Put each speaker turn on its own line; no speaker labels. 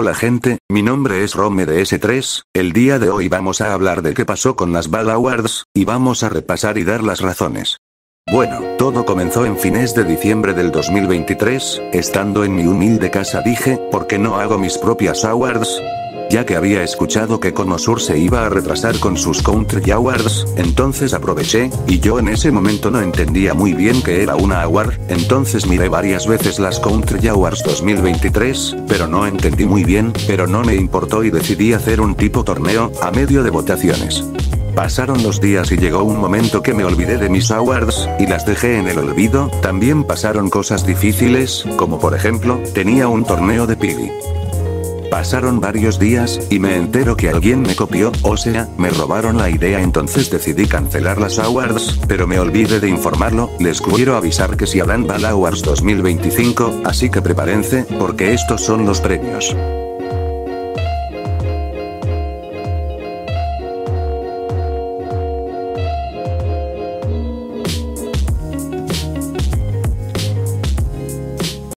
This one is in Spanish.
Hola gente, mi nombre es Rome de S3, el día de hoy vamos a hablar de qué pasó con las Ball Awards, y vamos a repasar y dar las razones. Bueno, todo comenzó en fines de diciembre del 2023, estando en mi humilde casa dije, ¿por qué no hago mis propias awards? Ya que había escuchado que Konosur se iba a retrasar con sus Country Awards, entonces aproveché, y yo en ese momento no entendía muy bien que era una award, entonces miré varias veces las Country Awards 2023, pero no entendí muy bien, pero no me importó y decidí hacer un tipo torneo, a medio de votaciones. Pasaron los días y llegó un momento que me olvidé de mis awards, y las dejé en el olvido, también pasaron cosas difíciles, como por ejemplo, tenía un torneo de Piggy. Pasaron varios días, y me entero que alguien me copió, o sea, me robaron la idea entonces decidí cancelar las awards, pero me olvidé de informarlo, les quiero avisar que si habrán Ball Awards 2025, así que prepárense, porque estos son los premios.